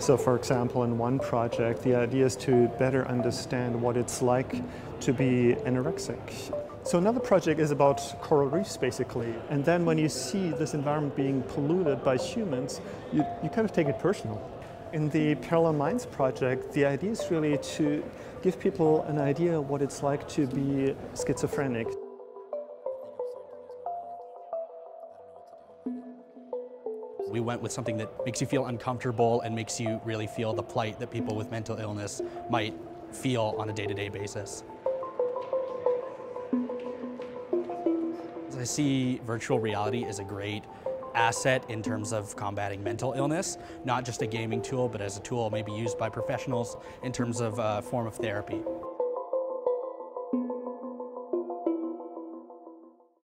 So for example, in one project, the idea is to better understand what it's like to be anorexic. So another project is about coral reefs basically. And then when you see this environment being polluted by humans, you, you kind of take it personal. In the Parallel Minds project, the idea is really to give people an idea of what it's like to be schizophrenic. We went with something that makes you feel uncomfortable and makes you really feel the plight that people with mental illness might feel on a day-to-day basis. I see virtual reality as a great asset in terms of combating mental illness, not just a gaming tool, but as a tool maybe used by professionals in terms of a form of therapy.